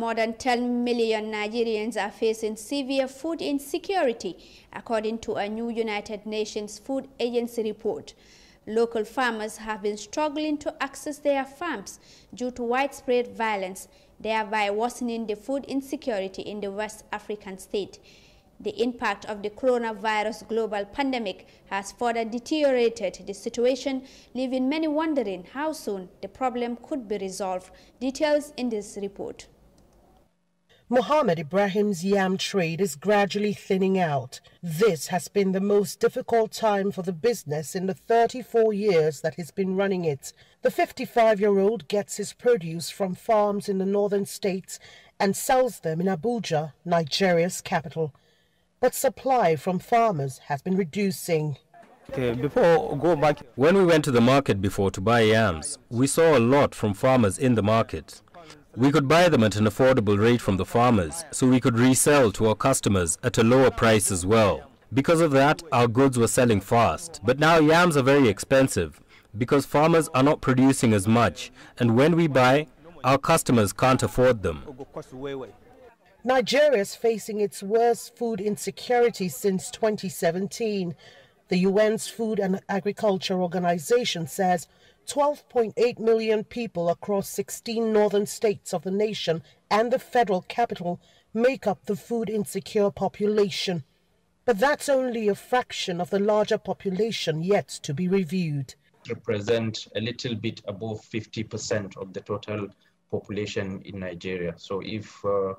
More than 10 million Nigerians are facing severe food insecurity, according to a new United Nations Food Agency report. Local farmers have been struggling to access their farms due to widespread violence, thereby worsening the food insecurity in the West African state. The impact of the coronavirus global pandemic has further deteriorated the situation, leaving many wondering how soon the problem could be resolved. Details in this report. Mohammed Ibrahim's yam trade is gradually thinning out. This has been the most difficult time for the business in the 34 years that he's been running it. The 55-year-old gets his produce from farms in the northern states and sells them in Abuja, Nigeria's capital. But supply from farmers has been reducing. Okay, before go back, when we went to the market before to buy yams, we saw a lot from farmers in the market. We could buy them at an affordable rate from the farmers, so we could resell to our customers at a lower price as well. Because of that, our goods were selling fast. But now yams are very expensive because farmers are not producing as much, and when we buy, our customers can't afford them. Nigeria is facing its worst food insecurity since 2017. The UN's Food and Agriculture Organization says 12.8 million people across 16 northern states of the nation and the federal capital make up the food insecure population. But that's only a fraction of the larger population yet to be reviewed. Represent a little bit above 50% of the total population in Nigeria. So if uh,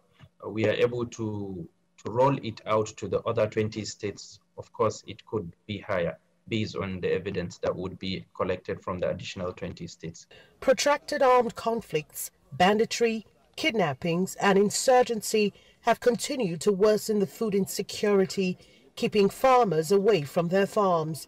we are able to, to roll it out to the other 20 states, of course, it could be higher based on the evidence that would be collected from the additional 20 states. Protracted armed conflicts, banditry, kidnappings, and insurgency have continued to worsen the food insecurity, keeping farmers away from their farms.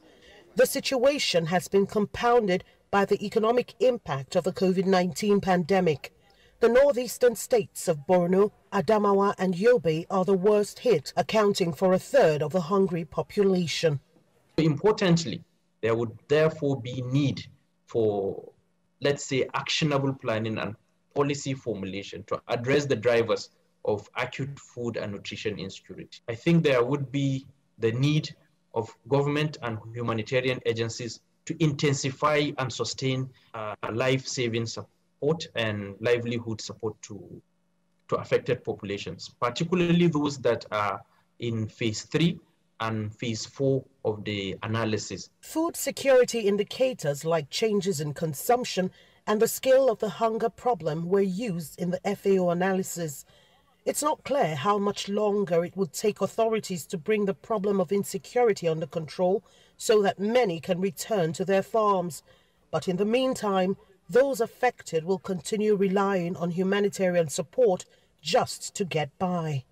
The situation has been compounded by the economic impact of the COVID 19 pandemic. The northeastern states of Borno, Adamawa, and Yobe are the worst hit, accounting for a third of the hungry population. Importantly, there would therefore be need for, let's say, actionable planning and policy formulation to address the drivers of acute food and nutrition insecurity. I think there would be the need of government and humanitarian agencies to intensify and sustain uh, life-saving support and livelihood support to, to affected populations, particularly those that are in phase three and phase four of the analysis. Food security indicators like changes in consumption and the scale of the hunger problem were used in the FAO analysis. It's not clear how much longer it would take authorities to bring the problem of insecurity under control so that many can return to their farms. But in the meantime, those affected will continue relying on humanitarian support just to get by.